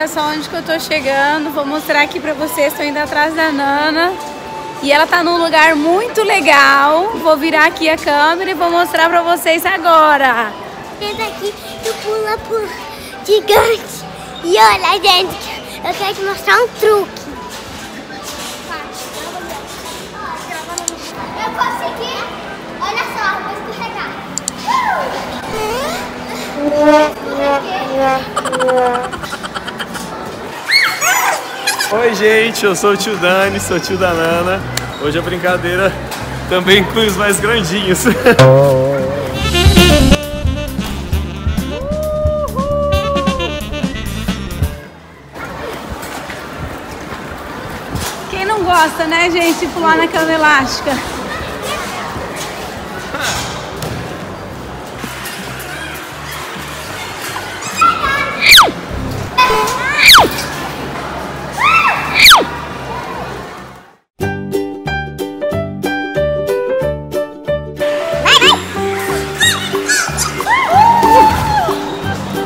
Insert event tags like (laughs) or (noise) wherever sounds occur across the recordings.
Olha só onde que eu tô chegando, vou mostrar aqui pra vocês, tô indo atrás da Nana. E ela tá num lugar muito legal. Vou virar aqui a câmera e vou mostrar pra vocês agora. Esse aqui eu pula pula gigante. E olha, gente, eu quero te mostrar um truque. Oi, gente, eu sou o tio Dani, sou tio da Nana. Hoje a brincadeira também inclui os mais grandinhos. (laughs) Quem não gosta, né, gente, pular na cama elástica?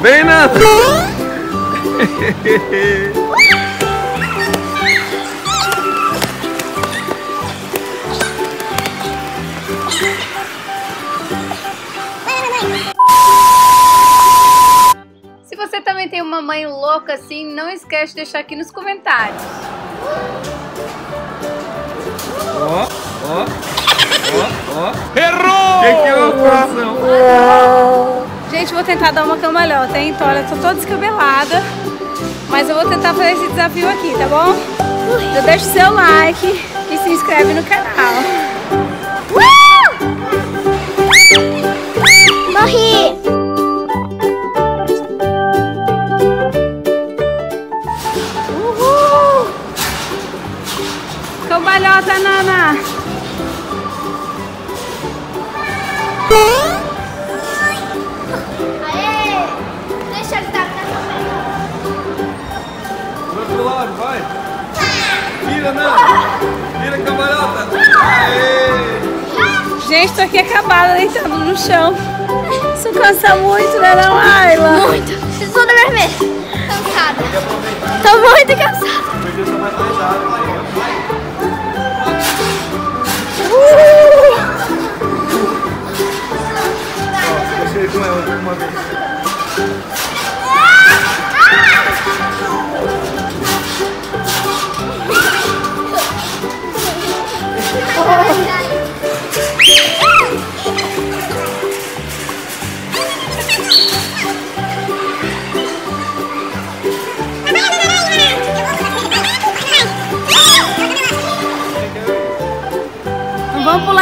Vem, Nana! Se você também tem uma mãe louca assim, não esquece de deixar aqui nos comentários. Ó, ó, ó, ó. Errou! O que, que é o coração? Gente, vou tentar dar uma cambalhota, hein? Então, olha, tô toda descabelada. Mas eu vou tentar fazer esse desafio aqui, tá bom? Então deixa o seu like e se inscreve no canal. Vira. Vira, cambalhota. Aê! Gente, tô aqui acabada, deitando no chão. Isso cansa muito, né, não, Ayla? Muito. Preciso toda vermelha. Cansada. Tô muito cansada.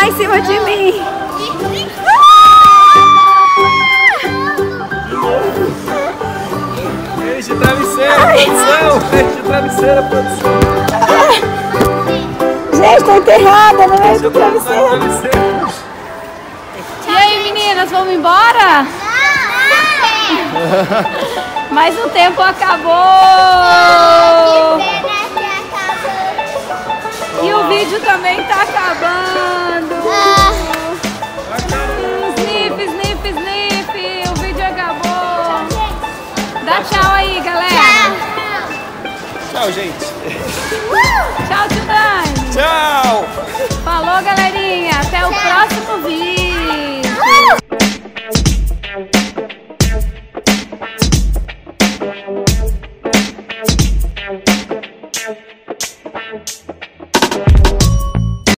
Pular em cima de mim. Enche travesseiro, produção! Enche travesseiro, produção! Gente, tô enterrada no meio do travesseiro. E aí, meninas, vamos embora? Mais um tempo acabou! E o vídeo também tá acabando! Dá tchau aí, galera! Tchau, gente! Tchau, tio Dani! Tchau!